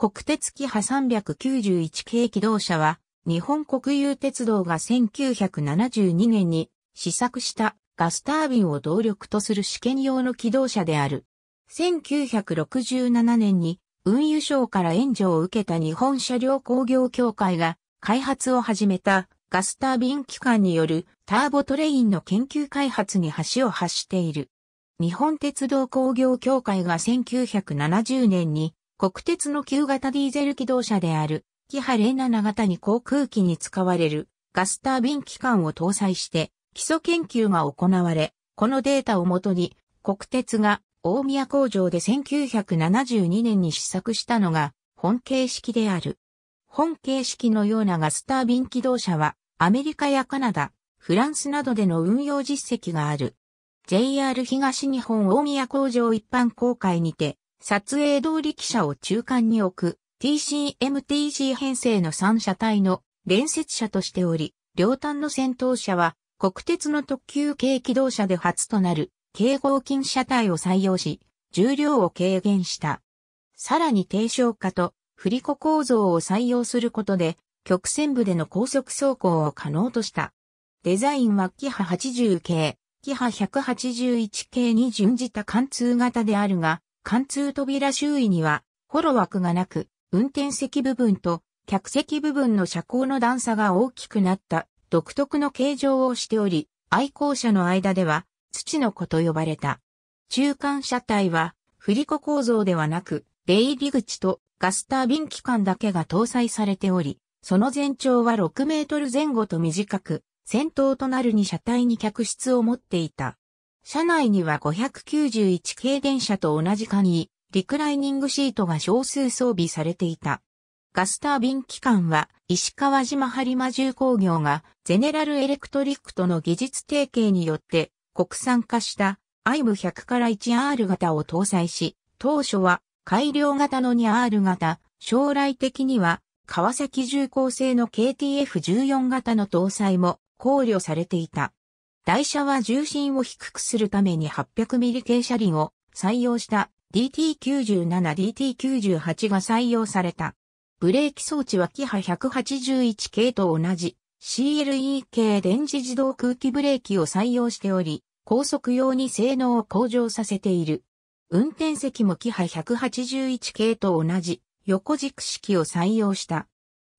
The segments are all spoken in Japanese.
国鉄キハ391系機動車は、日本国有鉄道が1972年に試作したガスタービンを動力とする試験用の機動車である。1967年に運輸省から援助を受けた日本車両工業協会が開発を始めたガスタービン機関によるターボトレインの研究開発に橋を発している。日本鉄道工業協会が1970年に国鉄の旧型ディーゼル機動車である、キハ07型に航空機に使われるガスタービン機関を搭載して基礎研究が行われ、このデータをもとに国鉄が大宮工場で1972年に試作したのが本形式である。本形式のようなガスタービン機動車はアメリカやカナダ、フランスなどでの運用実績がある。JR 東日本大宮工場一般公開にて撮影通り記者を中間に置く TCMTC 編成の3車体の連接車としており、両端の先頭車は国鉄の特急軽機動車で初となる軽合金車体を採用し、重量を軽減した。さらに低床化と振り子構造を採用することで、曲線部での高速走行を可能とした。デザインはキハ80系、キハ181系に準じた貫通型であるが、貫通扉周囲には、ホロ枠がなく、運転席部分と客席部分の車高の段差が大きくなった独特の形状をしており、愛好者の間では土の子と呼ばれた。中間車体は振り子構造ではなく、出入り口とガスタービン機関だけが搭載されており、その全長は6メートル前後と短く、先頭となるに車体に客室を持っていた。車内には591系電車と同じ簡易、リクライニングシートが少数装備されていた。ガスタービン機関は石川島播磨重工業がゼネラルエレクトリックとの技術提携によって国産化したアイム100から 1R 型を搭載し、当初は改良型の 2R 型、将来的には川崎重工製の KTF14 型の搭載も考慮されていた。台車は重心を低くするために 800mm 傾斜輪を採用した DT97、DT98 が採用された。ブレーキ装置はキハ181系と同じ CLE 系電磁自動空気ブレーキを採用しており、高速用に性能を向上させている。運転席もキハ181系と同じ横軸式を採用した。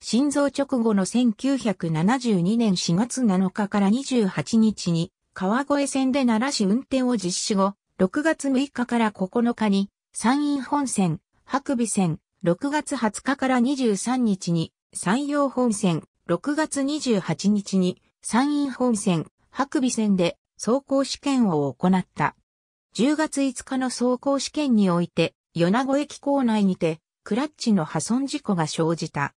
心臓直後の1972年4月7日から28日に川越線で奈良市運転を実施後、6月6日から9日に山陰本線、白尾線、6月20日から23日に山陽本線、6月28日に山陰本線、白尾線で走行試験を行った。10月5日の走行試験において、米子駅構内にて、クラッチの破損事故が生じた。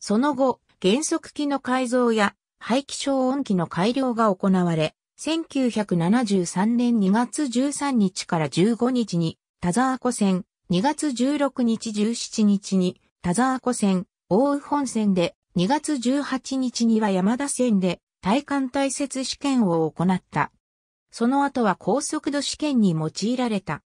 その後、減速機の改造や排気消音機の改良が行われ、1973年2月13日から15日に田沢湖線、2月16日17日に田沢湖線、大宇本線で、2月18日には山田線で体感対接試験を行った。その後は高速度試験に用いられた。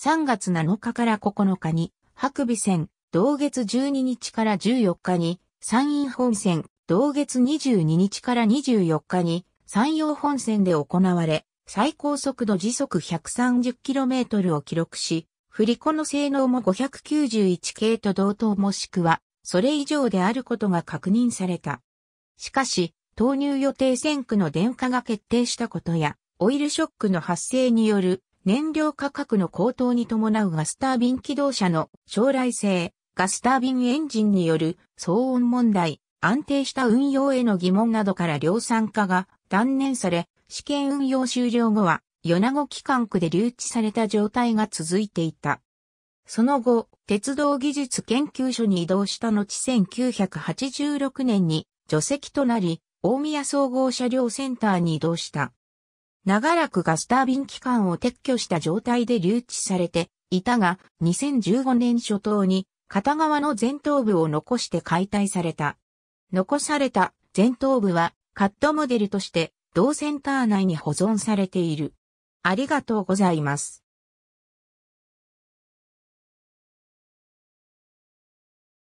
3月7日から9日に白尾線、同月12日から14日に山陰本線、同月22日から24日に山陽本線で行われ、最高速度時速 130km を記録し、振り子の性能も591系と同等もしくは、それ以上であることが確認された。しかし、投入予定線区の電化が決定したことや、オイルショックの発生による燃料価格の高騰に伴うガスタービン機動車の将来性、ガスタービンエンジンによる騒音問題、安定した運用への疑問などから量産化が断念され、試験運用終了後は、米子機関区で留置された状態が続いていた。その後、鉄道技術研究所に移動した後1986年に除籍となり、大宮総合車両センターに移動した。長らくガスタービン機関を撤去した状態で留置されていたが、2015年初頭に片側の前頭部を残して解体された。残された前頭部はカットモデルとして同センター内に保存されている。ありがとうございます。